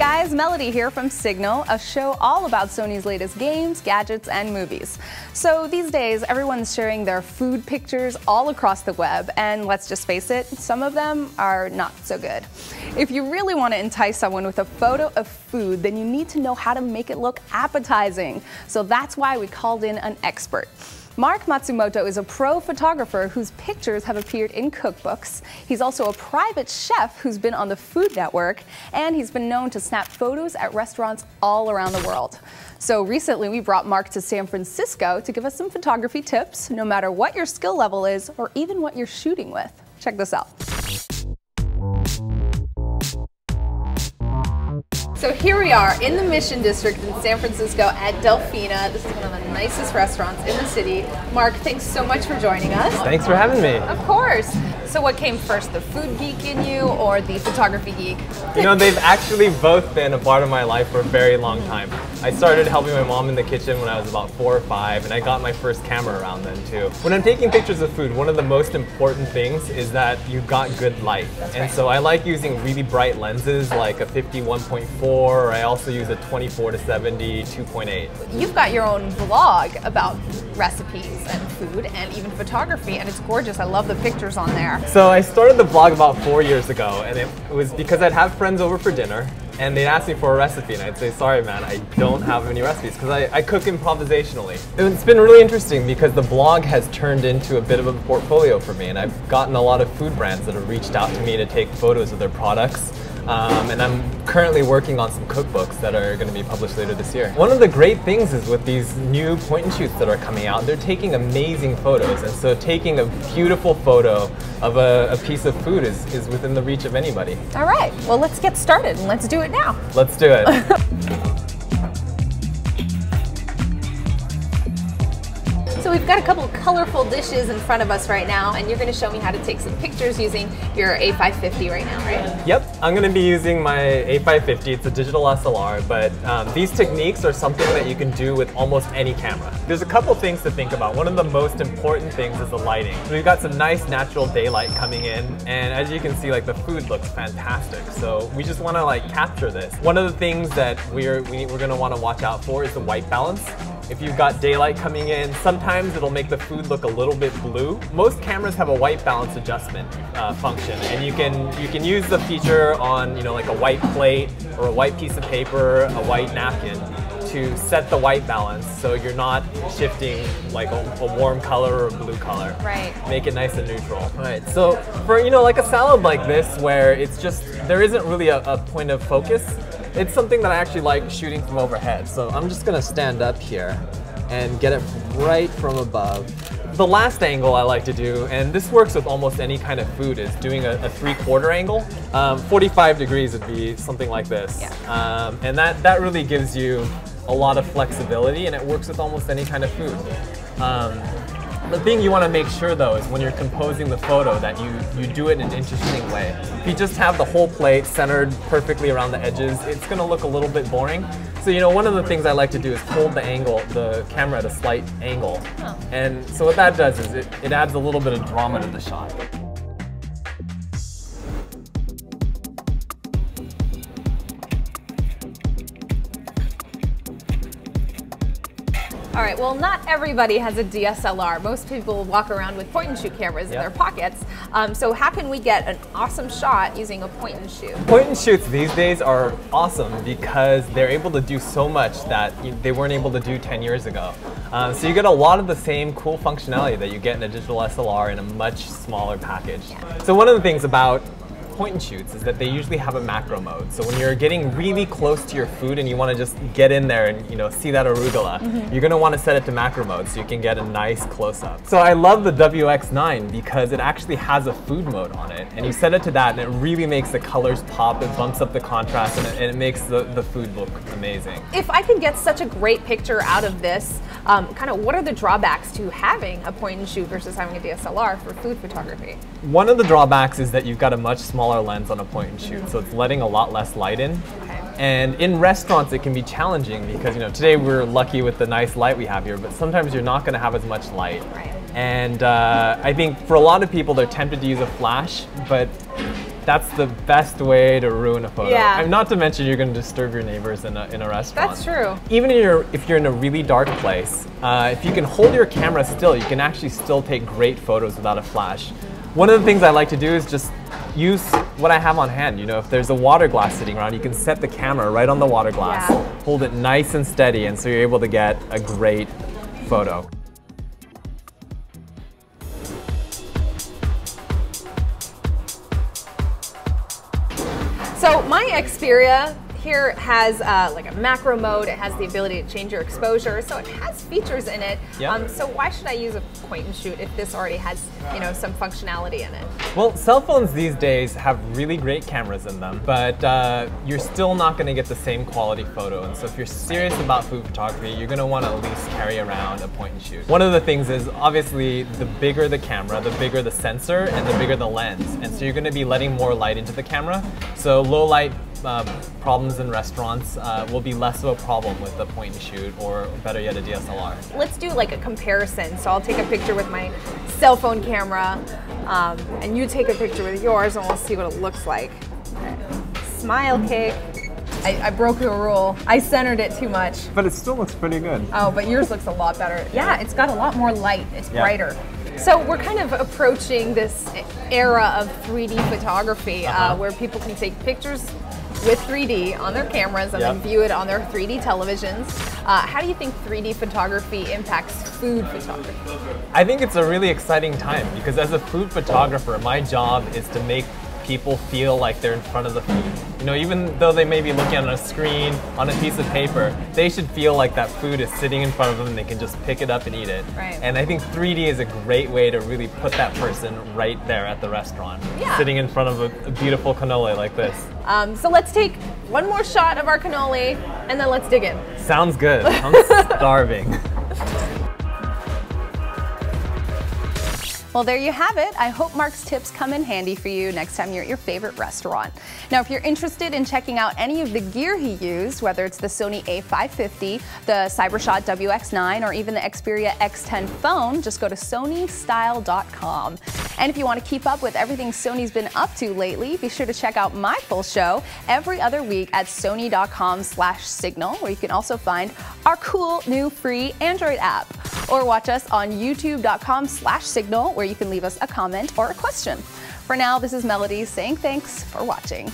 guys, Melody here from Signal, a show all about Sony's latest games, gadgets, and movies. So these days, everyone's sharing their food pictures all across the web, and let's just face it, some of them are not so good. If you really want to entice someone with a photo of food, then you need to know how to make it look appetizing. So that's why we called in an expert. Marc Matsumoto is a pro photographer whose pictures have appeared in cookbooks. He's also a private chef who's been on the Food Network, and he's been known to snap photos at restaurants all around the world. So recently, we brought Marc to San Francisco to give us some photography tips, no matter what your skill level is or even what you're shooting with. Check this out. So here we are in the Mission District in San Francisco at Delfina. This is one of the nicest restaurants in the city. Marc, thanks so much for joining us. Thanks for having me. Of course. So what came first, the food geek in you or the photography geek? You know, they've actually both been a part of my life for a very long time. I started helping my mom in the kitchen when I was about four or five, and I got my first camera around then too. When I'm taking pictures of food, one of the most important things is that you've got good light. That's and right. so I like using really bright lenses like a 51.4, or I also use a 24 to 70 2.8. You've got your own blog about recipes and food and even photography, and it's gorgeous. I love the pictures on there. So I started the blog about four years ago, and it was because I'd have friends over for dinner, and they'd ask me for a recipe, and I'd say, sorry man, I don't have any recipes, because I, I cook improvisationally. It's been really interesting because the blog has turned into a bit of a portfolio for me, and I've gotten a lot of food brands that have reached out to me to take photos of their products um, and I'm currently working on some cookbooks that are going to be published later this year. One of the great things is with these new point and shoots that are coming out, they're taking amazing photos. And so taking a beautiful photo of a, a piece of food is, is within the reach of anybody. All right, well, let's get started and let's do it now. Let's do it. So we've got a couple colorful dishes in front of us right now, and you're going to show me how to take some pictures using your A550 right now, right? Yep, I'm going to be using my A550. It's a digital SLR, but um, these techniques are something that you can do with almost any camera. There's a couple things to think about. One of the most important things is the lighting. We've got some nice natural daylight coming in, and as you can see, like the food looks fantastic. So we just want to like capture this. One of the things that we're we, we're going to want to watch out for is the white balance. If you've got daylight coming in, sometimes it'll make the food look a little bit blue. Most cameras have a white balance adjustment uh, function, and you can you can use the feature on you know like a white plate or a white piece of paper, a white napkin to set the white balance so you're not shifting like a, a, warm color or a blue color. Right. Make it nice and neutral. Right. So for you know like a salad like this where it's just there isn't really a, a point of focus, it's something that I actually like shooting from overhead. So I'm just gonna stand up here and get it right from above. The last angle I like to do, and this works with almost any kind of food, is doing a, a three-quarter angle. Um, 45 degrees would be something like this. Yeah. Um, and that, that really gives you a lot of flexibility, and it works with almost any kind of food. Um, the thing you want to make sure though is when you're composing the photo that you, you do it in an interesting way. If you just have the whole plate centered perfectly around the edges, it's going to look a little bit boring. So you know, one of the things I like to do is hold the angle, the camera at a slight angle. And so what that does is it, it adds a little bit of drama to the shot. All right, well, not everybody has a DSLR. Most people walk around with point and shoot cameras yep. in their pockets. Um, so how can we get an awesome shot using a point and shoot? Point and shoots these days are awesome because they're able to do so much that they weren't able to do 10 years ago. Um, so you get a lot of the same cool functionality that you get in a digital SLR in a much smaller package. Yeah. So one of the things about point and shoots is that they usually have a macro mode. So when you're getting really close to your food and you want to just get in there and you know see that arugula, mm -hmm. you're going to want to set it to macro mode so you can get a nice close up. So I love the WX9 because it actually has a food mode on it, and you set it to that, and it really makes the colors pop. It bumps up the contrast, and it, and it makes the the food look amazing. If I can get such a great picture out of this, um, kind of what are the drawbacks to having a point and shoot versus having a DSLR for food photography? One of the drawbacks is that you've got a much smaller lens on a point and shoot, so it's letting a lot less light in. Okay. And in restaurants, it can be challenging because you know today we're lucky with the nice light we have here, but sometimes you're not going to have as much light. Right. And uh, I think for a lot of people, they're tempted to use a flash, but that's the best way to ruin a photo. Yeah. And not to mention you're going to disturb your neighbors in a, in a restaurant. That's true. Even if you're, if you're in a really dark place, uh, if you can hold your camera still, you can actually still take great photos without a flash. One of the things I like to do is just use what I have on hand. You know, if there's a water glass sitting around, you can set the camera right on the water glass, Yeah. hold it nice and steady, and so you're able to get a great photo. So my Xperia here has uh, like a macro mode. It has the ability to change your exposure, so it has features in it. Yeah. Um, so why should I use a point and shoot if this already has you know some functionality in it? Well, cell phones these days have really great cameras in them, but uh, you're still not going to get the same quality photo. And so, if you're serious about food photography, you're going to want to at least carry around a point and shoot. One of the things is obviously the bigger the camera, the bigger the sensor, and the bigger the lens. And so, you're going to be letting more light into the camera. So, low light um, problems in restaurants uh, will be less of a problem with a point and shoot, or better yet, a DSLR. Let's do like a comparison. So I'll take a picture with my cell phone camera, um, and you take a picture with yours, and we'll see what it looks like. Okay. Smile cake. I, I broke the rule. I centered it too much. But it still looks pretty good. Oh, but yours looks a lot better. Yeah, it's got a lot more light. It's Yeah. brighter. So we're kind of approaching this era of 3D photography, uh Uh-huh. where people can take pictures with 3D on their cameras and Yep. then view it on their 3D televisions. Uh, how do you think 3D photography impacts food photography? I think it's a really exciting time because as a food photographer, my job is to make people feel like they're in front of the food. You know, even though they may be looking on a screen, on a piece of paper, they should feel like that food is sitting in front of them and they can just pick it up and eat it. Right. And I think 3D is a great way to really put that person right there at the restaurant, Yeah. sitting in front of a, a beautiful cannoli like this. Um, so let's take one more shot of our cannoli and then let's dig in. Sounds good. I'm starving. Well, there you have it. I hope Marc's tips come in handy for you next time you're at your favorite restaurant. Now, if you're interested in checking out any of the gear he used, whether it's the Sony a550, the Cybershot WX9, or even the Xperia X10 phone, just go to sonystyle.com. And if you want to keep up with everything Sony's been up to lately, be sure to check out my full show every other week at sony.com slash signal, where you can also find our cool new free Android app. Or watch us on youtube.com slash signal, where you can leave us a comment or a question. For now, this is Melody saying thanks for watching.